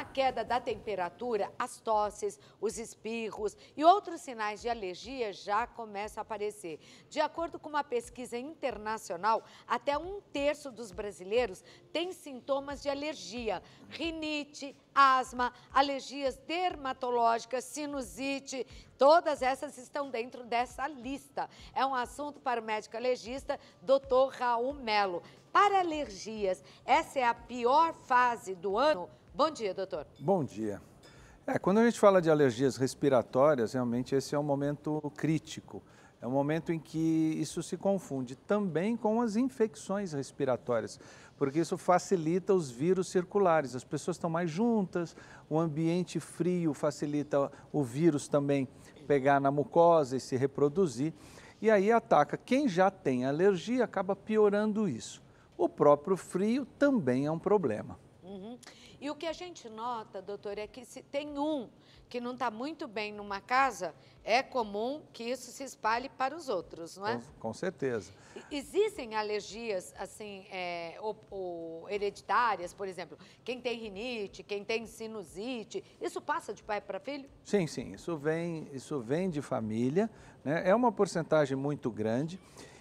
a queda da temperatura, as tosses, os espirros e outros sinais de alergia já começam a aparecer. De acordo com uma pesquisa internacional, até um terço dos brasileiros tem sintomas de alergia, rinite, asma, alergias dermatológicas, sinusite, todas essas estão dentro dessa lista. É um assunto para o médico alergista, Dr. Raul Melo. Para alergias, essa é a pior fase do ano? Bom dia, doutor. Bom dia. É, quando a gente fala de alergias respiratórias, realmente esse é um momento crítico. É um momento em que isso se confunde também com as infecções respiratórias, porque isso facilita os vírus circulares. As pessoas estão mais juntas, o ambiente frio facilita o vírus também pegar na mucosa e se reproduzir. E aí ataca quem já tem alergia, acaba piorando isso. O próprio frio também é um problema. E o que a gente nota, doutor, é que se tem um que não está muito bem numa casa, é comum que isso se espalhe para os outros, não é? Com, com certeza. Existem alergias, assim, é, ou, ou hereditárias, por exemplo, quem tem rinite, quem tem sinusite, isso passa de pai para filho? Sim, sim, isso vem, isso vem de família, né? é uma porcentagem muito grande.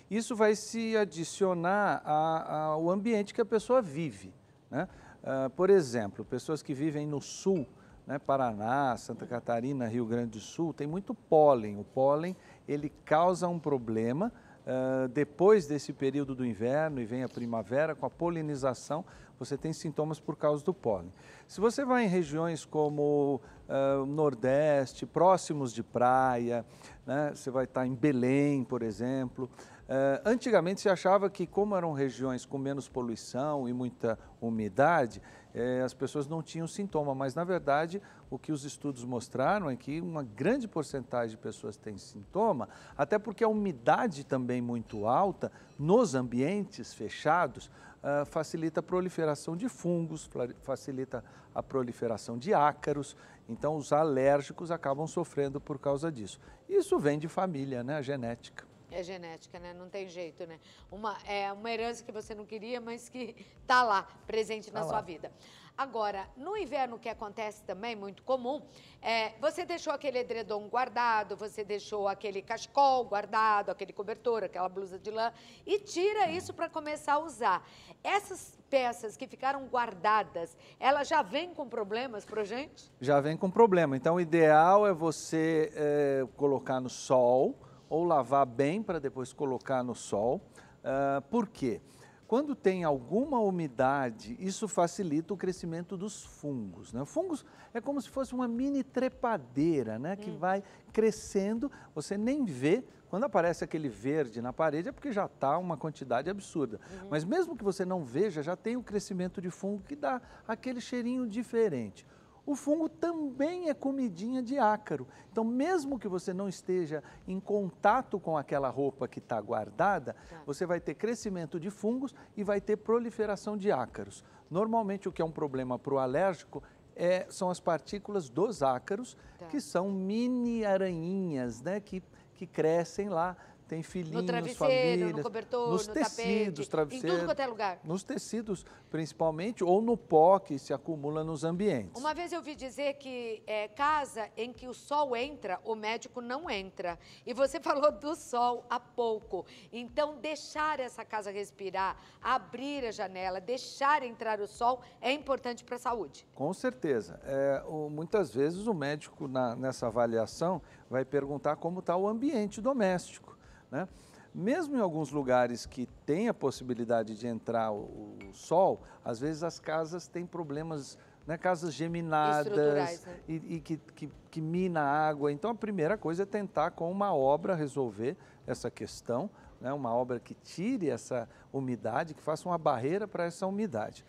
Isso vai se adicionar ao ambiente que a pessoa vive, né? Uh, por exemplo, pessoas que vivem no sul, né, Paraná, Santa Catarina, Rio Grande do Sul, tem muito pólen. O pólen ele causa um problema uh, depois desse período do inverno e vem a primavera, com a polinização, você tem sintomas por causa do pólen. Se você vai em regiões como uh, Nordeste, próximos de praia, né, você vai estar em Belém, por exemplo, Uh, antigamente se achava que, como eram regiões com menos poluição e muita umidade, eh, as pessoas não tinham sintoma, mas na verdade o que os estudos mostraram é que uma grande porcentagem de pessoas tem sintoma, até porque a umidade também muito alta nos ambientes fechados uh, facilita a proliferação de fungos, facilita a proliferação de ácaros, então os alérgicos acabam sofrendo por causa disso. Isso vem de família, né, a genética. É genética, né? Não tem jeito, né? Uma, é uma herança que você não queria, mas que está lá, presente na tá sua lá. vida. Agora, no inverno, o que acontece também, muito comum, é você deixou aquele edredom guardado, você deixou aquele cachecol guardado, aquele cobertor, aquela blusa de lã, e tira isso para começar a usar. Essas peças que ficaram guardadas, elas já vêm com problemas para gente? Já vem com problema. Então, o ideal é você é, colocar no sol, ou lavar bem para depois colocar no sol. Uh, por quê? Quando tem alguma umidade, isso facilita o crescimento dos fungos. Né? Fungos é como se fosse uma mini trepadeira né? que vai crescendo, você nem vê. Quando aparece aquele verde na parede é porque já está uma quantidade absurda. Uhum. Mas mesmo que você não veja, já tem o crescimento de fungo que dá aquele cheirinho diferente o fungo também é comidinha de ácaro. Então, mesmo que você não esteja em contato com aquela roupa que está guardada, tá. você vai ter crescimento de fungos e vai ter proliferação de ácaros. Normalmente, o que é um problema para o alérgico é, são as partículas dos ácaros, tá. que são mini aranhinhas, né, que, que crescem lá tem filhinhos, no travesseiro, famílias, no cobertor, nos no tecidos, tapete, travesseiros, em tudo quanto é lugar. Nos tecidos, principalmente, ou no pó que se acumula nos ambientes. Uma vez eu vi dizer que é, casa em que o sol entra, o médico não entra. E você falou do sol há pouco. Então, deixar essa casa respirar, abrir a janela, deixar entrar o sol é importante para a saúde. Com certeza. É, o, muitas vezes o médico, na, nessa avaliação, vai perguntar como está o ambiente doméstico. Né? Mesmo em alguns lugares que tem a possibilidade de entrar o, o sol, às vezes as casas têm problemas, né? casas geminadas né? e, e que, que, que mina água. Então a primeira coisa é tentar com uma obra resolver essa questão, né? uma obra que tire essa umidade, que faça uma barreira para essa umidade.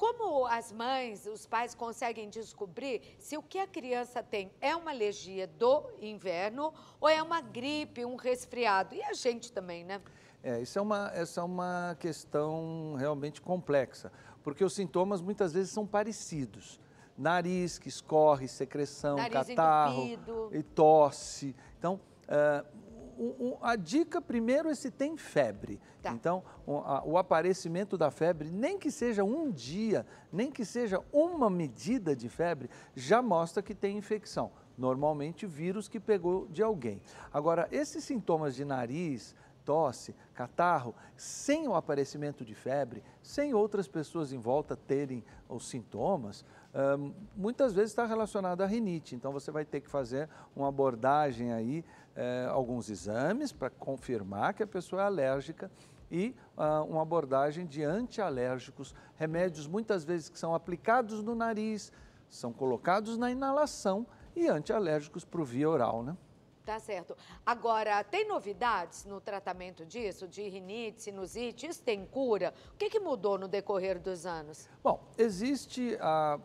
Como as mães, os pais conseguem descobrir se o que a criança tem é uma alergia do inverno ou é uma gripe, um resfriado? E a gente também, né? É, isso é uma, essa é uma questão realmente complexa, porque os sintomas muitas vezes são parecidos. Nariz que escorre, secreção, Nariz catarro entupido. e tosse. Então, uh, o, a dica primeiro é se tem febre. Tá. Então, o, a, o, aparecimento da febre, nem que seja um dia, nem que seja uma medida de febre, já mostra que tem infecção. Normalmente, vírus que pegou de alguém. Agora, esses sintomas de nariz, tosse, catarro, sem o aparecimento de febre, sem outras pessoas em volta terem os sintomas, muitas vezes está relacionado à rinite. Então você vai ter que fazer uma abordagem aí, eh, alguns exames para confirmar que a pessoa é alérgica e uh, uma abordagem de antialérgicos, remédios muitas vezes que são aplicados no nariz, são colocados na inalação e antialérgicos para o via oral, né? Tá certo. Agora, tem novidades no tratamento disso, de rinite, sinusite? Isso tem cura? O que, que mudou no decorrer dos anos? Bom, existe a,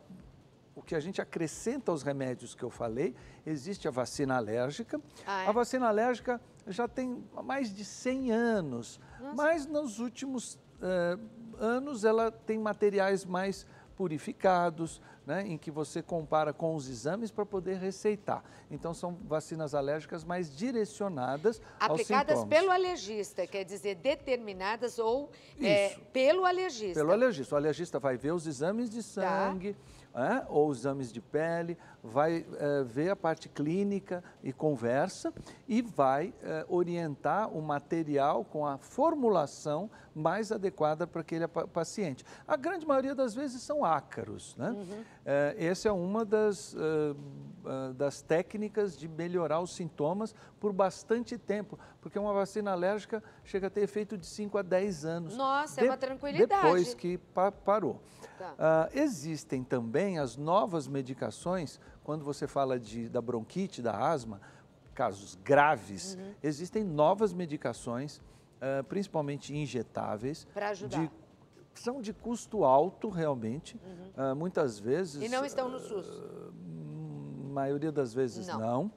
o que a gente acrescenta aos remédios que eu falei, existe a vacina alérgica. Ah, é? A vacina alérgica já tem mais de 100 anos, Nossa. mas nos últimos eh, anos ela tem materiais mais purificados, né, em que você compara com os exames para poder receitar. Então, são vacinas alérgicas mais direcionadas Aplicadas pelo alergista, quer dizer, determinadas ou é, pelo alergista. Pelo alergista. O alergista vai ver os exames de tá. sangue, tá é? ou exames de pele, vai é, ver a parte clínica e conversa e vai é, orientar o material com a formulação mais adequada para aquele paciente. A grande maioria das vezes são ácaros. Né? Uhum. É, essa é uma das, das técnicas de melhorar os sintomas por bastante tempo, porque uma vacina alérgica chega a ter efeito de 5 a 10 anos. Nossa, de, é uma tranquilidade. Depois que pa parou. Tá. Uh, existem também as novas medicações, quando você fala de, da bronquite, da asma, casos graves, uhum. existem novas medicações, uh, principalmente injetáveis. Para ajudar. De, são de custo alto, realmente, uhum. uh, muitas vezes. E não estão no SUS? Maioria das vezes não. não.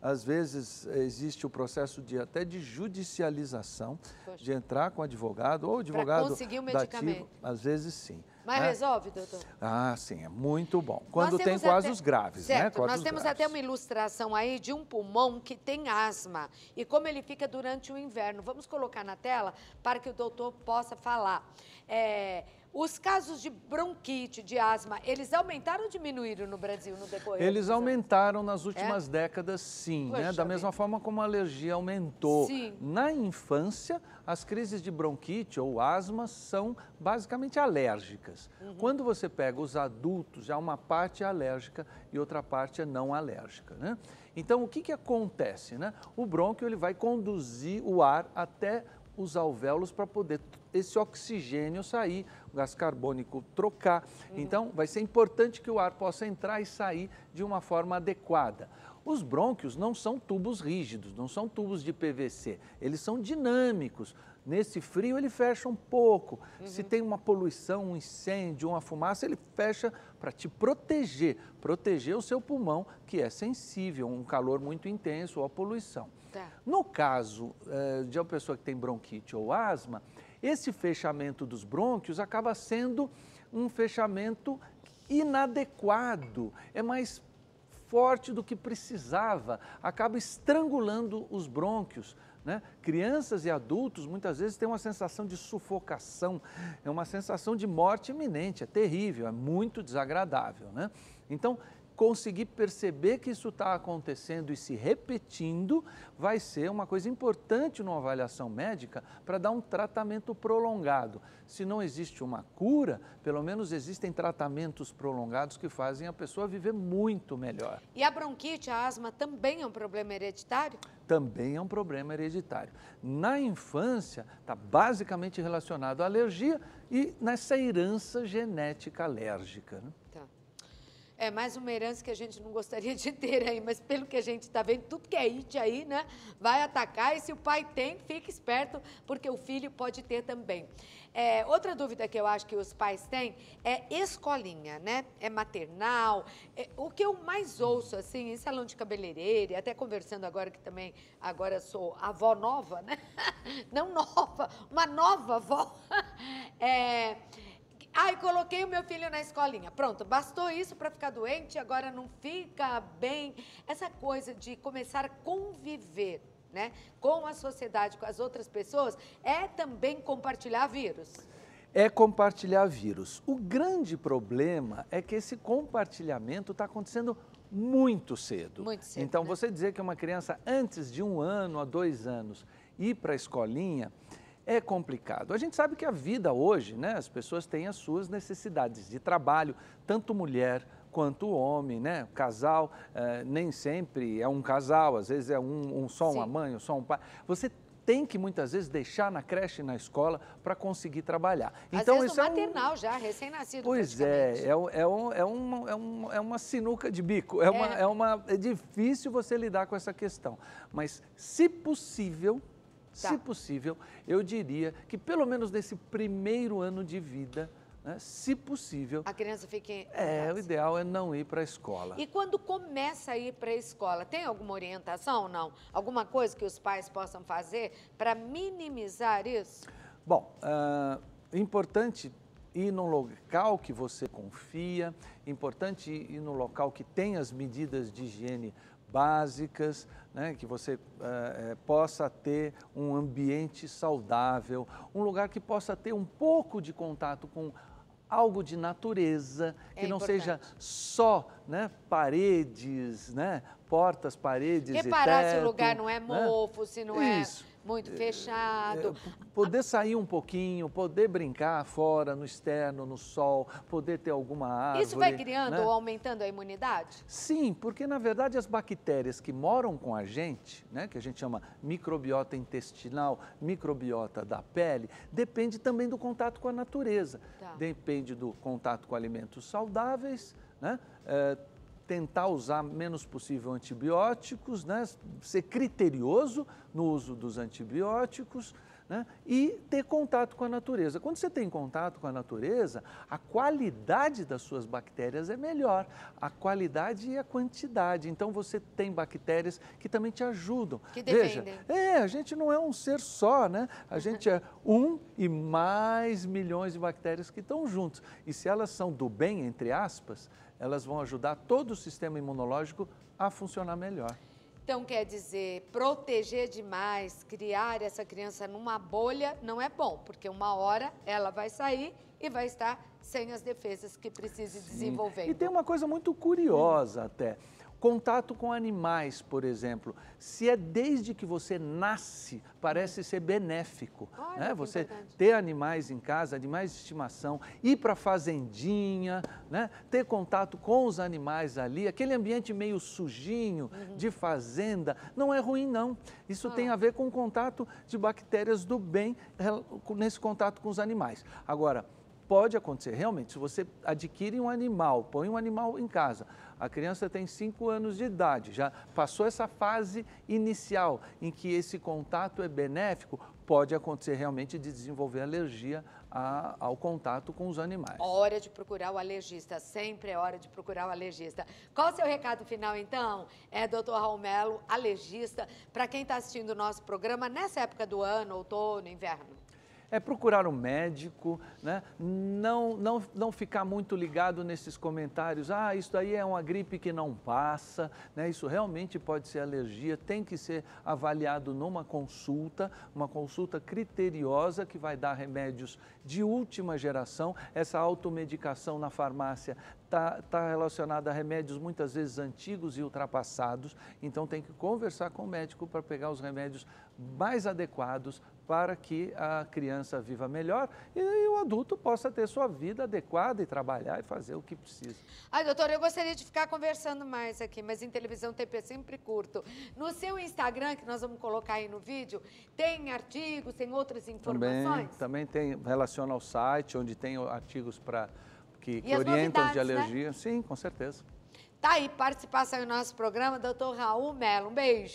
Às vezes existe o processo de até de judicialização, Poxa. de entrar com advogado ou advogado. Para conseguir o medicamento. às vezes sim. Mas né? resolve, doutor? Ah, sim, é muito bom. Quando tem quadros até... graves, né? certo, né? Quadros nós temos graves. até uma ilustração aí de um pulmão que tem asma e como ele fica durante o inverno. Vamos colocar na tela para que o doutor possa falar. É, os casos de bronquite, de asma, eles aumentaram ou diminuíram no Brasil no decorrer? Eles aumentaram nas últimas é? décadas, sim. Né? Da mesma forma como a alergia aumentou. Sim. Na infância, as crises de bronquite ou asma são basicamente alérgicas. Uhum. Quando você pega os adultos, já uma parte é alérgica e outra parte é não alérgica. Né? Então, o que, que acontece? Né? O brônquio ele vai conduzir o ar até os alvéolos para poder esse oxigênio sair, o gás carbônico trocar. Uhum. Então, vai ser importante que o ar possa entrar e sair de uma forma adequada. Os brônquios não são tubos rígidos, não são tubos de PVC, eles são dinâmicos. Nesse frio ele fecha um pouco. Uhum. Se tem uma poluição, um incêndio, uma fumaça, ele fecha para te proteger, proteger o seu pulmão, que é sensível a um calor muito intenso ou a poluição. Tá. No caso eh, de uma pessoa que tem bronquite ou asma, esse fechamento dos brônquios acaba sendo um fechamento inadequado, é mais forte do que precisava, acaba estrangulando os brônquios. Né? Crianças e adultos muitas vezes têm uma sensação de sufocação, é uma sensação de morte iminente, é terrível, é muito desagradável. Né? Então, conseguir perceber que isso está acontecendo e se repetindo vai ser uma coisa importante numa avaliação médica para dar um tratamento prolongado. Se não existe uma cura, pelo menos existem tratamentos prolongados que fazem a pessoa viver muito melhor. E a bronquite, a asma também é um problema hereditário? Também é um problema hereditário. Na infância, está basicamente relacionado à alergia e nessa herança genética alérgica. Né? É mais uma herança que a gente não gostaria de ter aí, mas pelo que a gente está vendo, tudo que é it aí, né? Vai atacar e se o pai tem, fique esperto, porque o filho pode ter também. É, outra dúvida que eu acho que os pais têm é escolinha, né? É maternal. É, o que eu mais ouço, assim, em salão de cabeleireiro, e até conversando agora que também, agora sou avó nova, né? Não nova, uma nova avó. É Ai, coloquei o meu filho na escolinha. Pronto, bastou isso para ficar doente, agora não fica bem. Essa coisa de começar a conviver né, com a sociedade, com as outras pessoas, é também compartilhar vírus. É compartilhar vírus. O grande problema é que esse compartilhamento está acontecendo muito cedo. Muito cedo. Então, né? você dizer que uma criança antes de um ano a dois anos ir para a escolinha é complicado. A gente sabe que a vida hoje, né, as pessoas têm as suas necessidades de trabalho, tanto mulher quanto homem, né? Casal eh, nem sempre é um casal, às vezes é um, um só uma Sim. mãe, só um pai. Você tem que muitas vezes deixar na creche na escola para conseguir trabalhar. Às então vezes isso no é um- maternal já, recém-nascido Pois é, é, um- é, um- é, uma, é, um- é uma sinuca de bico, é, Uma, É. é. uma, é difícil você lidar com essa questão. Mas, se possível, Tá. se possível, eu diria que pelo menos nesse primeiro ano de vida, né, se possível, A criança fica em é, o ideal é não ir para a escola. E quando começa a ir para a escola, tem alguma orientação ou não? Alguma coisa que os pais possam fazer para minimizar isso? Bom, ah, importante ir num local que você confia, importante ir no local que tem as medidas de higiene básicas, né, que você eh, possa ter um ambiente saudável, um lugar que possa ter um pouco de contato com algo de natureza, É que não seja só né, paredes, né, portas, paredes e Reparar se o teto, lugar não é né? mofo, se não é Isso. Muito fechado. É, poder sair um pouquinho, poder brincar fora, no externo, no sol, poder ter alguma árvore. Isso vai criando né? ou aumentando a imunidade? Sim, porque na verdade as bactérias que moram com a gente, né, que a gente chama microbiota intestinal, microbiota da pele, depende também do contato com a natureza. Tá. Depende do contato com alimentos saudáveis, né? é, tentar usar menos possível antibióticos, né? ser criterioso no uso dos antibióticos. Né? E ter contato com a natureza. Quando você tem contato com a natureza, a qualidade das suas bactérias é melhor, a qualidade e a quantidade. Então você tem bactérias que também te ajudam. Que Veja, defendem. é, a gente não é um ser só, né? A gente é um e mais milhões de bactérias que estão juntos. E se elas são do bem, entre aspas, elas vão ajudar todo o sistema imunológico a funcionar melhor. Então, quer dizer, proteger demais, criar essa criança numa bolha não é bom, porque uma hora ela vai sair e vai estar sem as defesas que precise desenvolver. E tem uma coisa muito curiosa até. Contato com animais, por exemplo, se é desde que você nasce, parece ser benéfico. Olha né? Você importante. ter animais em casa, animais de estimação, ir para a fazendinha, né? ter contato com os animais ali, aquele ambiente meio sujinho de fazenda, não é ruim não. Isso tem Ah. a ver com o contato de bactérias do bem nesse contato com os animais. Agora, pode acontecer realmente, se você adquire um animal, põe um animal em casa, a criança tem 5 anos de idade, já passou essa fase inicial em que esse contato é benéfico, pode acontecer realmente de desenvolver alergia a- ao contato com os animais. Hora de procurar o alergista, sempre é hora de procurar o alergista. Qual o seu recado final, então? É, doutor Raul Melo, alergista, para quem está assistindo o nosso programa nessa época do ano, outono, inverno. É procurar um médico, né? não, não, não ficar muito ligado nesses comentários, ah, isso daí é uma gripe que não passa, né? isso realmente pode ser alergia, tem que ser avaliado numa consulta, uma consulta criteriosa que vai dar remédios de última geração, essa automedicação na farmácia está tá relacionada a remédios muitas vezes antigos e ultrapassados, então tem que conversar com o médico para pegar os remédios mais adequados para que a criança viva melhor e, o adulto possa ter sua vida adequada e trabalhar e fazer o que precisa. Ai, doutora, eu gostaria de ficar conversando mais aqui, mas em televisão o tempo é sempre curto. No seu Instagram, que nós vamos colocar aí no vídeo, tem artigos, tem outras Também, informações? também tem relaciona ao site, onde tem artigos para que, que orientam de né? alergia. Sim, com certeza. Tá aí, participação em nosso programa, doutor Raul Melo. Um beijo.